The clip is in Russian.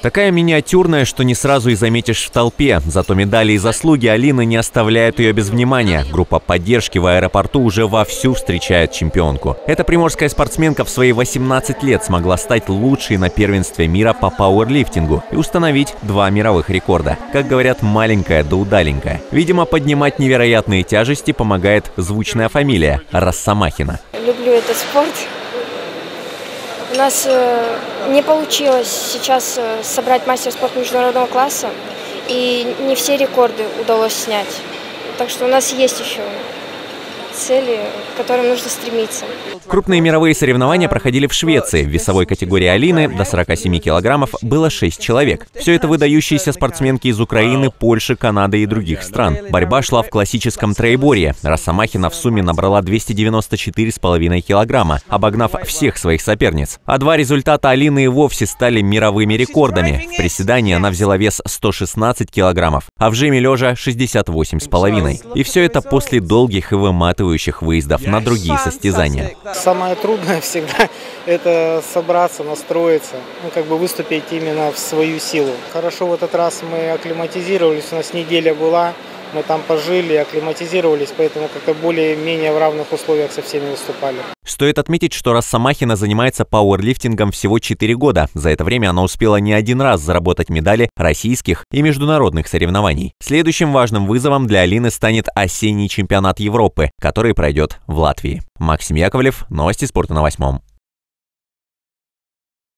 Такая миниатюрная, что не сразу и заметишь в толпе. Зато медали и заслуги Алины не оставляют ее без внимания. Группа поддержки в аэропорту уже вовсю встречает чемпионку. Эта приморская спортсменка в свои 18 лет смогла стать лучшей на первенстве мира по пауэрлифтингу и установить два мировых рекорда. Как говорят, маленькая да удаленькая. Видимо, поднимать невероятные тяжести помогает звучная фамилия – Росомахина. Люблю этот спорт. У нас э, не получилось сейчас э, собрать мастер спорта международного класса, и не все рекорды удалось снять. Так что у нас есть еще цели, к которым нужно стремиться. Крупные мировые соревнования проходили в Швеции. В весовой категории Алины до 47 килограммов было 6 человек. Все это выдающиеся спортсменки из Украины, Польши, Канады и других стран. Борьба шла в классическом троеборье. Росомахина в сумме набрала 294,5 килограмма, обогнав всех своих соперниц. А два результата Алины и вовсе стали мировыми рекордами. В приседании она взяла вес 116 килограммов, а в жиме лежа 68,5. И все это после долгих и выматывающих выездов на другие состязания. Самое трудное всегда это собраться, настроиться, ну, как бы выступить именно в свою силу. Хорошо в этот раз мы акклиматизировались, у нас неделя была, мы там пожили, акклиматизировались, поэтому как-то более-менее в равных условиях со всеми выступали. Стоит отметить, что Росомахина занимается пауэрлифтингом всего 4 года. За это время она успела не один раз заработать медали российских и международных соревнований. Следующим важным вызовом для Алины станет осенний чемпионат Европы, который пройдет в Латвии. Максим Яковлев, новости спорта на восьмом.